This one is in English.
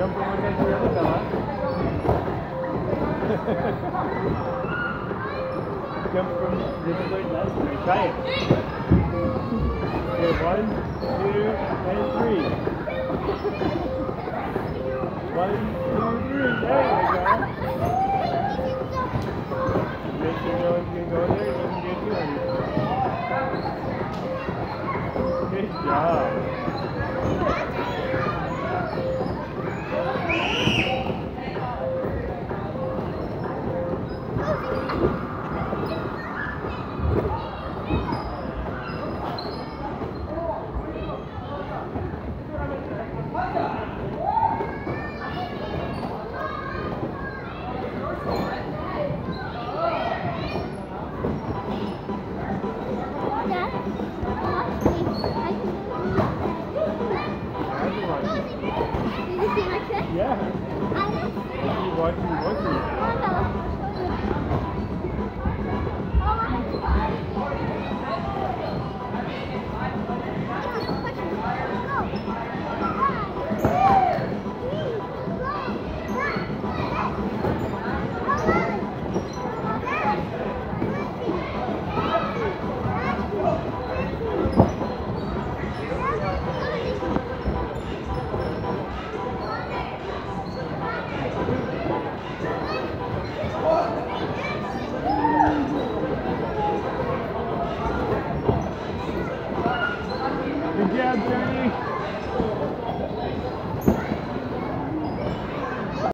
Jump over there to the other fella. Jump from this point last time. Try it. Okay, one, two, and three. One, two, three. There we go. Make sure no one can go there. Doesn't get you anything. Good job. Yeah. Why do you want? rehab journey.